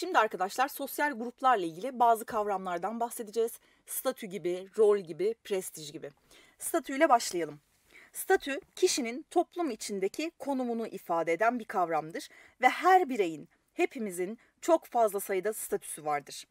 Şimdi arkadaşlar sosyal gruplarla ilgili bazı kavramlardan bahsedeceğiz. Statü gibi, rol gibi, prestij gibi. Statüyle başlayalım. Statü kişinin toplum içindeki konumunu ifade eden bir kavramdır ve her bireyin, hepimizin çok fazla sayıda statüsü vardır.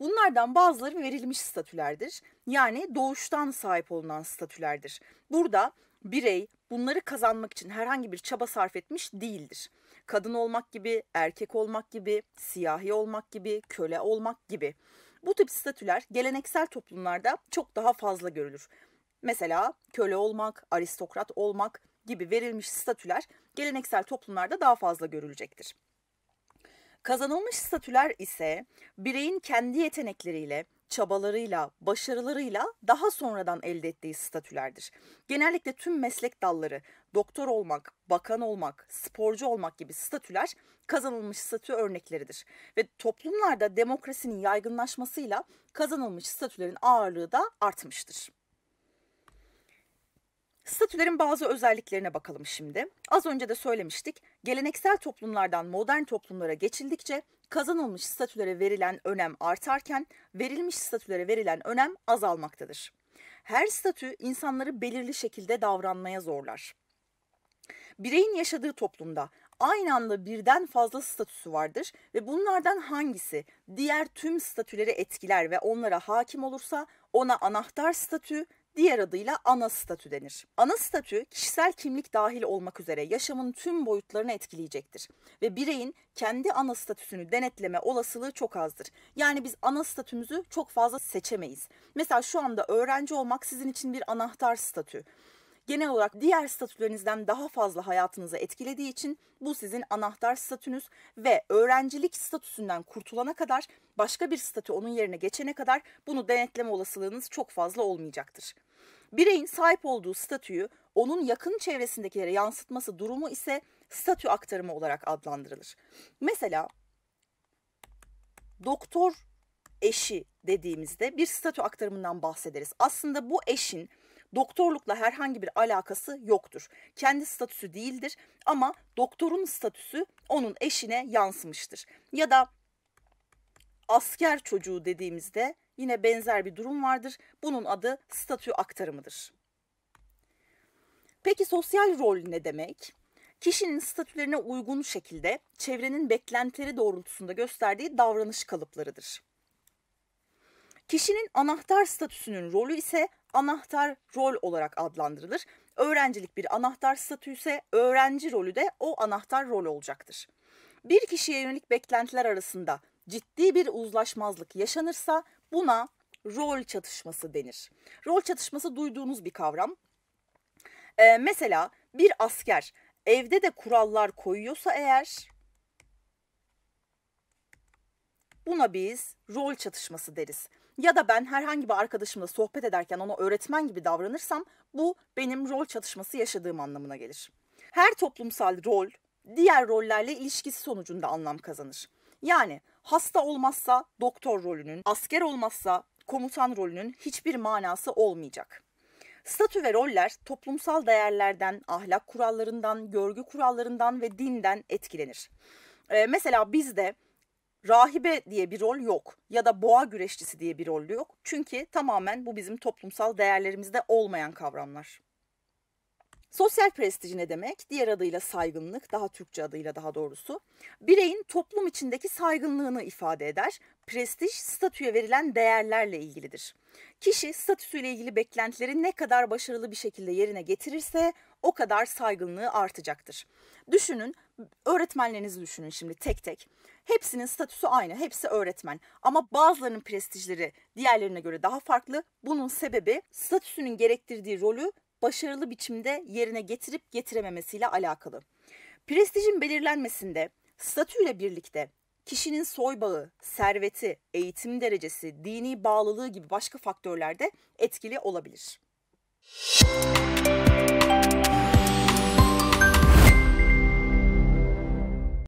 Bunlardan bazıları verilmiş statülerdir. Yani doğuştan sahip olunan statülerdir. Burada birey bunları kazanmak için herhangi bir çaba sarf etmiş değildir. Kadın olmak gibi, erkek olmak gibi, siyahi olmak gibi, köle olmak gibi. Bu tip statüler geleneksel toplumlarda çok daha fazla görülür. Mesela köle olmak, aristokrat olmak gibi verilmiş statüler geleneksel toplumlarda daha fazla görülecektir. Kazanılmış statüler ise bireyin kendi yetenekleriyle, çabalarıyla, başarılarıyla daha sonradan elde ettiği statülerdir. Genellikle tüm meslek dalları, doktor olmak, bakan olmak, sporcu olmak gibi statüler kazanılmış statü örnekleridir. Ve toplumlarda demokrasinin yaygınlaşmasıyla kazanılmış statülerin ağırlığı da artmıştır. Statülerin bazı özelliklerine bakalım şimdi. Az önce de söylemiştik. Geleneksel toplumlardan modern toplumlara geçildikçe kazanılmış statülere verilen önem artarken verilmiş statülere verilen önem azalmaktadır. Her statü insanları belirli şekilde davranmaya zorlar. Bireyin yaşadığı toplumda aynı anda birden fazla statüsü vardır ve bunlardan hangisi diğer tüm statüleri etkiler ve onlara hakim olursa ona anahtar statü, diğer adıyla ana statü denir. Ana statü kişisel kimlik dahil olmak üzere yaşamın tüm boyutlarını etkileyecektir ve bireyin kendi ana statüsünü denetleme olasılığı çok azdır. Yani biz ana statümüzü çok fazla seçemeyiz. Mesela şu anda öğrenci olmak sizin için bir anahtar statü genel olarak diğer statülerinizden daha fazla hayatınızı etkilediği için bu sizin anahtar statünüz ve öğrencilik statüsünden kurtulana kadar başka bir statü onun yerine geçene kadar bunu denetleme olasılığınız çok fazla olmayacaktır. Bireyin sahip olduğu statüyü onun yakın çevresindekilere yansıtması durumu ise statü aktarımı olarak adlandırılır. Mesela doktor eşi dediğimizde bir statü aktarımından bahsederiz. Aslında bu eşin doktorlukla herhangi bir alakası yoktur. Kendi statüsü değildir ama doktorun statüsü onun eşine yansımıştır. Ya da asker çocuğu dediğimizde yine benzer bir durum vardır. Bunun adı statü aktarımıdır. Peki sosyal rol ne demek? Kişinin statülerine uygun şekilde çevrenin beklentileri doğrultusunda gösterdiği davranış kalıplarıdır. Kişinin anahtar statüsünün rolü ise anahtar rol olarak adlandırılır. Öğrencilik bir anahtar statü ise öğrenci rolü de o anahtar rol olacaktır. Bir kişiye yönelik beklentiler arasında ciddi bir uzlaşmazlık yaşanırsa buna rol çatışması denir. Rol çatışması duyduğunuz bir kavram. Ee, mesela bir asker evde de kurallar koyuyorsa eğer buna biz rol çatışması deriz ya da ben herhangi bir arkadaşımla sohbet ederken ona öğretmen gibi davranırsam bu benim rol çatışması yaşadığım anlamına gelir. Her toplumsal rol diğer rollerle ilişkisi sonucunda anlam kazanır. Yani hasta olmazsa doktor rolünün, asker olmazsa komutan rolünün hiçbir manası olmayacak. Statü ve roller toplumsal değerlerden, ahlak kurallarından, görgü kurallarından ve dinden etkilenir. Ee, mesela bizde rahibe diye bir rol yok ya da boğa güreşçisi diye bir rol yok. Çünkü tamamen bu bizim toplumsal değerlerimizde olmayan kavramlar. Sosyal prestij ne demek? Diğer adıyla saygınlık, daha Türkçe adıyla daha doğrusu. Bireyin toplum içindeki saygınlığını ifade eder. Prestij, statüye verilen değerlerle ilgilidir. Kişi statüsüyle ilgili beklentileri ne kadar başarılı bir şekilde yerine getirirse o kadar saygınlığı artacaktır. Düşünün, öğretmenlerinizi düşünün şimdi tek tek. Hepsinin statüsü aynı, hepsi öğretmen. Ama bazılarının prestijleri diğerlerine göre daha farklı. Bunun sebebi statüsünün gerektirdiği rolü başarılı biçimde yerine getirip getirememesiyle alakalı. Prestijin belirlenmesinde statüyle birlikte kişinin soybağı, serveti, eğitim derecesi, dini bağlılığı gibi başka faktörler de etkili olabilir. Müzik